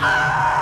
Ah!